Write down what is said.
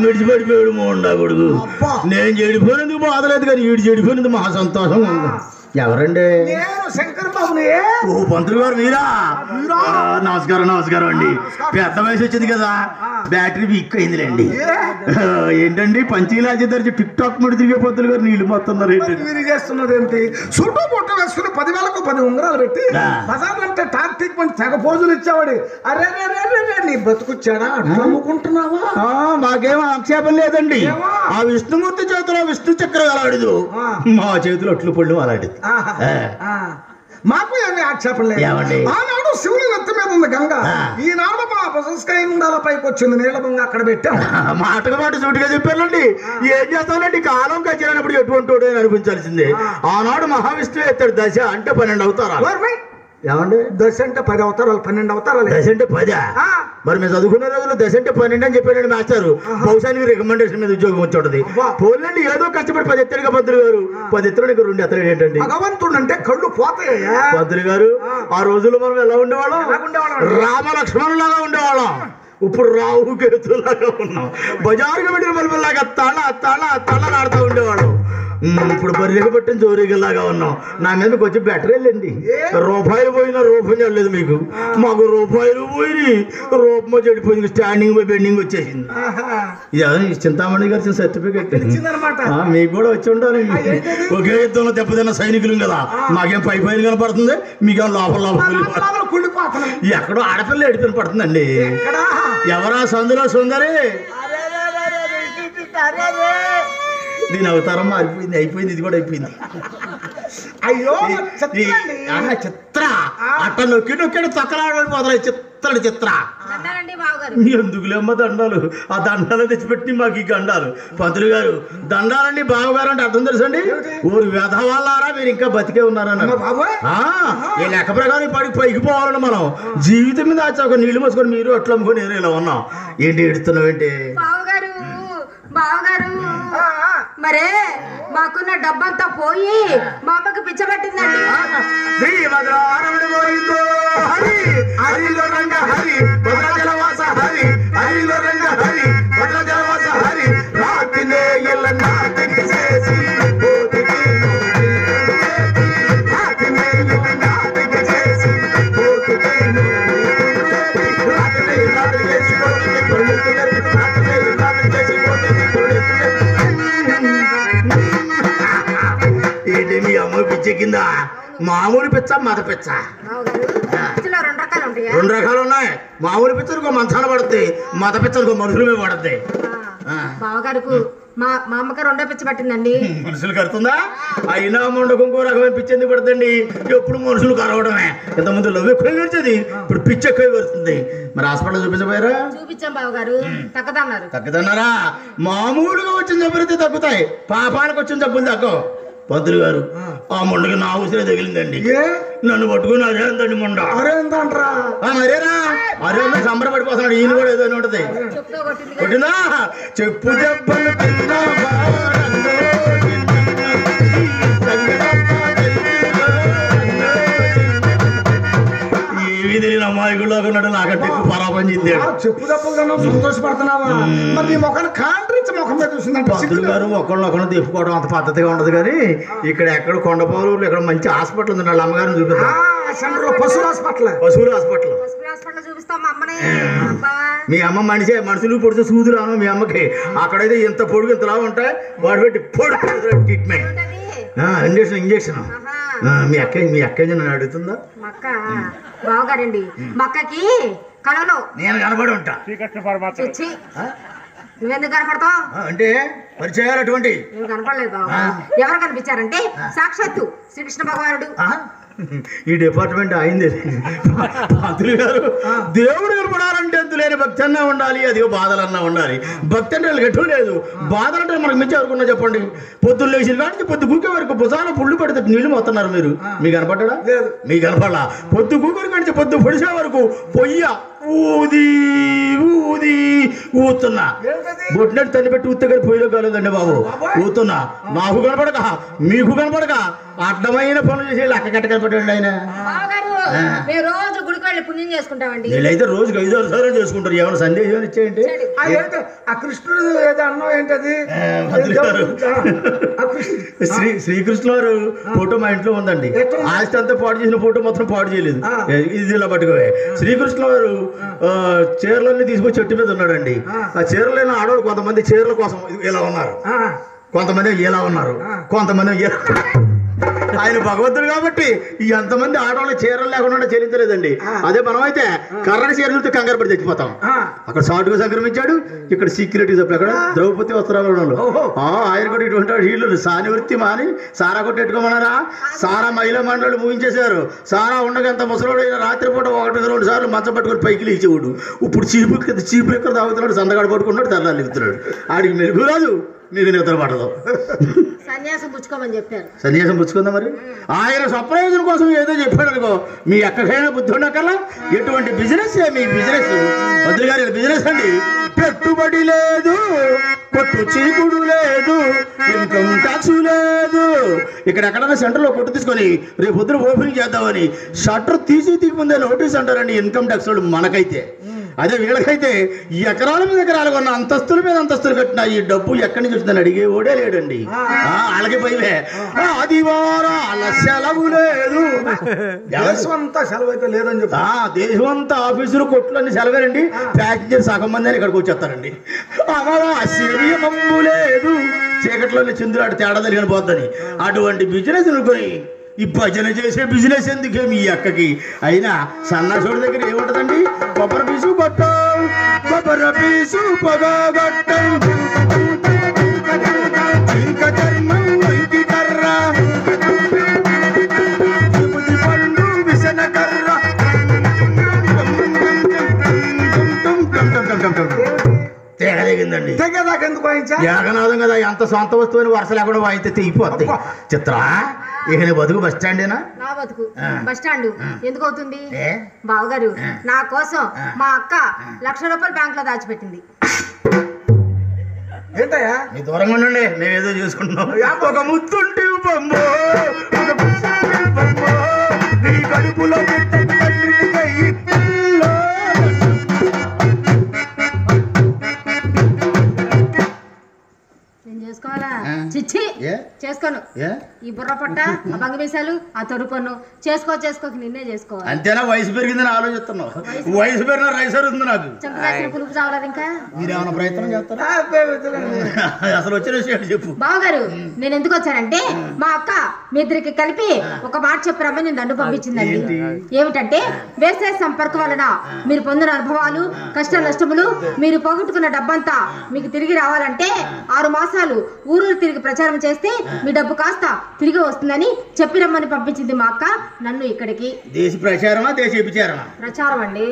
మామిడి పడిపోయాడు మోండా కొడుకు. నేను చెడిపోయినందుకు బాధలేదు కానీ వీడు చెడిపోయినందుకు మహా సంతోషం ఉంది. ఎవరండి? నేను శంకర్ బాబుని. ఓ పంతులు గారు మీరా? నమస్కారం నమస్కారం అండి. పెద్ద వయసు వచ్చింది కదా బ్యాటరీ వీక్ అయిందిలేండి. ఏంటండి పంచీలాజీ ధరించి టిక్ టాక్ ముడి తిరిగే పంతులు గారు నీళ్ళు మొత్తున్నారు ఏంటండి? మీరు చేస్తున్నది ఏమిటి చుట్టూ బుట్ట వేసుకుని పదివేలకు పది ఉంగరాలు పెట్టి. బజార్లు అంటే టార్టిక్ మంచి తెగ పోజులు ఇచ్చేవాడు. అరే నీ బతుకుచ్చాడా? అట్లా అమ్ముకుంటున్నావా మాకేం ఆక్షేపం లేదండి? ఆ విష్ణుమూర్తి చేతిలో విష్ణు చక్రం అలాంటిదు ఆ. మా చేతిలో అట్లు పళ్ళు అలాంటిది. మాకు ఏమి ఆక్షేపం లేదు? ఆనాడు శివుని నెత్తి మీద ఉంది గంగ. ఈనాడు మా బసస్కైందాల పైకి వచ్చింది నీళ్ళ బొంగ అక్కడ పెట్టాం. మాటకు మాట సూటిగా చెప్పారండి ఏం చేస్తానండి కాలం కచ్చినప్పుడు ఎటువంటి అనిపించాల్సిందే. ఆనాడు మహావిష్ణువు ఎత్తాడు దశ అంటే పన్నెండు అవుతారా ఏమండి? దశ అంటే పది అవతారాలు పన్నెండు అవతారాలు. దశ అంటే పదా. మరి మేము చదువుకున్న రోజుల్లో దశ అంటే పన్నెండు అని చెప్పాడండి మాస్టర్. బహుశా రికమెండేషన్ మీద ఉద్యోగం వచ్చి ఉంటది. పోలండి ఏదో కష్టపడి పది ఎత్తాడుగా పంతులు గారు. పది ఎత్తుడు రెండు ఎత్తడు ఏంటండి? భగవంతుడు అంటే కళ్ళు పోతాయా పంతులు గారు ఆ. రోజుల్లో మనం ఎలా ఉండేవాళ్ళం? రామ లక్ష్మణులాగా ఉండేవాళ్ళం. ఇప్పుడు రావు కేతులాగా ఉన్నాం. బజారుగా పెట్టిన తల తల తల ఆడుతూ ఉండేవాళ్ళం. ఉమ్, ఇప్పుడు బర్రెగ పట్టిన జోరిగల్లాగా ఉన్నాం నా మీదకి వచ్చి బెటర్ వెళ్ళండి రూపాయలు పోయినా రూపం చెల్లలేదు మీకు మాకు రూపాయలు పోయి రూపం చెడిపోయింది స్టాండింగ్ పోయి బెండింగ్ వచ్చేసింది చింతామణి గారి సర్టిఫికెట్ మీకు కూడా వచ్చి ఉండాలి? ఒకే యుద్ధంలో దెబ్బతిన్న సైనికులు కదా మాకేం పై పైన కనపడుతుంది మీకేం లోపల లోపల ఎక్కడో ఆడపిల్ల ఏడిపిన పడుతుందండి ఎవరా సందులో సుందరి దీని అవతారం మారిపోయింది అయిపోయింది ఇది కూడా అయిపోయింది. అయ్యో చిత్ర అట్ట నొక్కి నొక్కి తొక్కలాడని పోతాయి చిత్రడు చిత్ర. ఎందుకులేమ్మ దండాలు? ఆ దండాలు తెచ్చిపెట్టి మాకు ఈ గండాలు పంతులు గారు దండాలండి బావగారు అంటే అర్థం తెలుసండి ఊరు వ్యధవాళ్ళారా? మీరు ఇంకా బతికే ఉన్నారని అమ్మ బాబోయ్. ఆ, ఈ లెక్క ప్రకారం ఈ పడికి పైకి పోవాలని మనం. జీవితం మీద వచ్చి ఒక నీళ్ళు మోసుకొని మీరు అట్లా అమ్ముకొని నేను ఇలా ఉన్నాం. ఏంటి ఎడుతున్నావు ఏంటి బావగారు. మరే మాకున్న డబ్బంతా పోయి మా అమ్మకి పిచ్చబట్టిందండి. అమ్మ పిచ్చ కింద మామూలు పిచ్చ మత పిచ్చ? పిచ్చలో రెండు రకాలు ఉంటాయా? రెండు రకాలు ఉన్నాయి. మామూలు పిచ్చలకు మంచాన పడుతుంది మత పిచ్చలకు మనుషుల మీద పడుతుంది బావగారుకు మా మా అమ్మకి రెండో పిచ్చ పట్టిందండి. మనుషులు కడుతుందా? అయినా ముండకు ఇంకో రకమైన పిచ్చి ఎందుకు పడుతుంది ఎప్పుడు మనుషులు కరవడమే ఇంతకుముందు లవ్ ఎక్కువ పెరిచేది ఇప్పుడు పిచ్చి ఎక్కువ పెడుతుంది మరి హాస్పిటల్ చూపించబోయారా? చూపించాం బావగారు. తగ్గదన్నారు. తగ్గదన్నారా? మామూలుగా వచ్చిన జబ్బులు అయితే తగ్గుతాయి. పాపానికి వచ్చిన జబ్బులు తగ్గవు. పంతులు గారు ఆ. మొండకి నా ఊసిరే తగిలిందండి. ఏ? నన్ను పట్టుకుని అదే అంతండి మొండ. అరే మరేనా అరే సంబరపడిపోతున్నాడు. ఈయన కూడా ఏదో ఉంటది. కొట్టింది చెప్పు దెబ్బలు ఉన్నాడు నాకంటే ఎక్కువ పరాపం చెందాడు చెప్పు తప్పులుగా సంతోషపడుతున్నావా? మరి నీ ముఖాన్ని కాంట్రించి ముఖం మీద చూసిందంటే పంతులు గారు ఒకళ్ళు ఒకళ్ళు తిప్పుకోవడం అంత పద్ధతిగా ఉండదు కానీ ఇక్కడ ఎక్కడ కొండపోలూరు ఇక్కడ మంచి హాస్పిటల్ ఉంది వాళ్ళ అమ్మగారిని పశువుల హాస్పిటల్. పశువుల హాస్పిటల్. చూపిస్తాం మా అమ్మ మనిషే మనుషులు పొడిచే సూది రాను మీ అమ్మకి. అక్కడైతే ఇంత పొడుగు ఇంతలా ఉంటాయి వాడు పెట్టి పొడుగు ట్రీట్మెంట్ ఇంజక్షన్ ఇంజక్షన్. మీ అక్క మీ అక్క నన్ను అడుగుతుందా? మా అక్క బావగారండి. మా అక్కకి కళలో. నేను కనబడి ఉంటా. చిచ్చి. నువ్వెందుకు కనపడతావు? అంటే పరిచయాలు అటువంటి. నువ్వు కనపడలేదు బావ. ఎవరు కనిపించారంటే సాక్షాత్తు శ్రీకృష్ణ భగవానుడు? ఈ డిపార్ట్మెంట్ అయింది. దేవుడు అంతు లేని భక్తి అన్నా ఉండాలి అది బాధలన్నా ఉండాలి. భక్తి అంటే వాళ్ళకి ఎటు లేదు. బాధలు అంటే మనకు మించి ఎవరుకున్నా చెప్పండి. పొద్దున్న లేచిన కానీ పొద్దు కూకే వరకు భుజాన పుళ్ళు పడితే నీళ్ళు మొత్తున్నారు మీరు. మీకు కనపడ్డా? లేదు. మీకు కనపడలా పొద్దు కూకరి కంటే పొద్దు పొడిసే వరకు పొయ్య ఊది ఊది ఊతున్నా? బొట్టినట్టు తల్లి పెట్టి ఊతే కానీ పొయ్యిలో కాలేదండి బాబు. ఊతున్నా. నాకు కనపడక మీకు కనపడక అడ్డమైన పనులు చేసి లెక్క కట్ట కనపడండి ఆయన మేము రోజు గుడికి వెళ్ళి పుణ్యం చేసుకుంటామండి. వీళ్ళైతే రోజుకి ఐదు ఆరు సార్లు చేసుకుంటారు. ఏమైనా సందేశం ఏమైనా ఇచ్చేయండి ఆ ఏంటో ఆ కృష్ణుడు ఏదో అన్నావు ఏంటది? ఆ, మంత్రి గారు. ఆ కృష్ణుడు. శ్రీ శ్రీకృష్ణ వారు ఫోటో మా ఇంట్లో ఉందండి? ఆస్తి అంతా పాడు చేసిన ఫోటో మొత్తం పాడు చేయలేదు. ఆ. ఇది ఇలా పట్టుకోవే. శ్రీకృష్ణ వారు ఆ, చీరలన్నీ తీసుకొని చెట్టు మీద ఉన్నాడండి. ఆ. ఆ చీరలైన ఆడవాళ్ళు కొంతమంది చీరల కోసం ఇలా ఉన్నారు. ఆ, కొంతమంది ఇలా ఉన్నారు. ఆ. కొంతమంది ఇలా ఆయన భగవంతుడు కాబట్టి ఈ ఎంతమంది ఆడవాళ్ళు చీరలు లేకుండా చెల్లించలేదండి. అదే మనం అయితే కర్రని చీరలతో కంగారు పడి చచ్చిపోతాం. ఆ. అక్కడ సాటుగా సంక్రమించాడు ఇక్కడ సీక్రెట్ సప్లై అక్కడ ద్రౌపది వస్త్రాలు. ఆయన కూడా ఇటువంటి వీళ్ళు సాని వృత్తి మాని సారా కొట్టెట్టుకోమన్నారా? సారా మహిళా మండలి ముగించేశారు సారా ఉండగా ఎంత ముసలోడు రాత్రిపూట ఒకటి రెండు సార్లు మంచం పట్టుకొని పైకి లేచేవాడు. ఇప్పుడు చీపు చీపు ఎక్కడ తాగుతున్నాడు? సందగాడు పట్టుకున్నాడు ఎగుతున్నాడు ఆడికి మెరుగు రాదు. మీకు నిద్ర పడదు సన్యాసం పుచ్చుకోమని చెప్పారు. సన్యాసం పుచ్చుకుందా మరి? ఆయన స్వప్రయోజనం కోసం ఏదో చెప్పాడు అనుకో మీ ఎక్కకైనా బుద్ధి ఉండకల్లా? ఎటువంటి బిజినెస్ మీ బిజినెస్ మంత్రి గారి బిజినెస్ అండి. పెట్టుబడి లేదు కొట్టు చీకుడు లేదు ఇన్కమ్ ట్యాక్స్ లేదు. ఇక్కడ ఎక్కడైనా సెంటర్లో కొట్టు తీసుకొని రేపు పొద్దున ఓపెనింగ్ చేద్దామని షట్టర్ తీసి తీసి ముందే నోటీస్ అంటారండి ఇన్కమ్ ట్యాక్స్ వాళ్ళు మనకైతే. అదే వీళ్ళకైతే ఈ ఎకరాల మీద ఎకరాలు కొన్న అంతస్తుల మీద అంతస్తులు కట్టిన ఈ డబ్బు ఎక్కడి నుంచి వచ్చిందని అడిగే ఓడే లేడండి. ఆ, వాళ్ళకి పోయివే ఆదివారాల సెలవు లేదు. దేశం అంతా సెలవు అయితే లేదని చెప్పి. అంతా ఆఫీసులు కొట్లన్నీ సెలవేనండి ప్యాసింజర్ సగం మంది అని ఇక్కడికి వచ్చేస్తారండి. మంబు లేదు. చీకట్లోనే చంద్రుడు తేడా జరిగిన పోద్దని. అటువంటి బిజినెస్ అనుకొని ఈ భజన చేసే బిజినెస్ ఎందుకే మీ అక్కకి? అయినా సన్నాసుడి దగ్గర ఏముంటదండి? కొబ్బరి పీసు పట్టం కొబ్బరి పీసు చర్మం కర్ర. పండు విసన కర్ర. వాయించా? యాగనాథం కదా ఎంత సొంత వస్తువుని వరుస లేకుండా వాయితే తెగిపోతాయి. చిత్ర ఇక నీ బతుకు బస్ స్టాండేనా? నా బతుకు. Bus stand. ఎందుకు అవుతుంది? బావగారు. నా కోసం మా అక్క లక్ష రూపాయలు బ్యాంక్లో దాచిపెట్టింది. ఏంటయ్యా? నీ దూరంగా ఉండండి మేము ఏదో చూసుకుంటున్నాం ఒక ముత్తుంటి ఒక కడుపులో ఈ బుర్ర పట్ట ఆ బంగి మీసాలు ఆ తొరు పన్ను. చేసుకో చేసుకోక నిన్నే చేసుకోవాలి అంతేనా? వయసు పెరిగిందని ఆలోచిస్తున్నావు. వయసు పెరిగిన రైస్ ఉంది నాకు. పులుపు చావలేదు ఇంకా? మీరేమైనా ప్రయత్నం చేస్తారా. అసలు వచ్చిన విషయం చెప్పు. బావగారు నేను ఎందుకు వచ్చానంటే మా అక్క మీ ఇద్దరికి కలిపి ఒక మాట చెప్పి రమ్మని నేను దండు పంపించిందండి. ఏంటి? ఏమిటంటే వేసే సంపర్కం వలన మీరు పొందిన అనుభవాలు కష్ట నష్టములు మీరు పోగొట్టుకున్న డబ్బంతా మీకు తిరిగి రావాలంటే ఆరు మాసాలు ఊరూరు తిరిగి ప్రచారం చేస్తే మీ డబ్బు కాస్త తిరిగి వస్తుందని చెప్పి రమ్మని పంపించింది మా అక్క. నన్ను ఇక్కడికి దేశ ప్రచారమా దేశ ప్రచారం అండి.